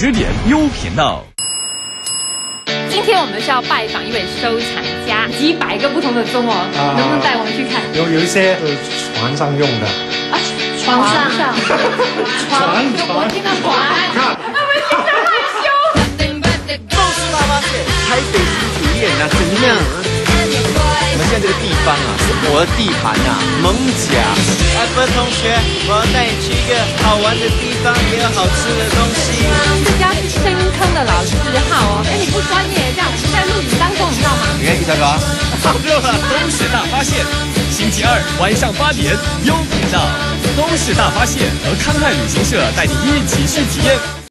十点优频道。今天我们是要拜访一位收藏家，几百个不同的钟哦，啊。能不能带我们去看？有有一些是船上用的，啊，床上，床，床我听到船，看。我们听到害羞。都市大发现，台北新体验啊，怎么样？我们现在这个地方啊，是我的地盘呐、蒙甲。哎，不是同学，我要带你去一个好玩的地方，也有好吃的东西。大？哥，差不多了。都是大发现，星期二晚上八点优频道，都是大发现和康泰旅行社带你一起去体验。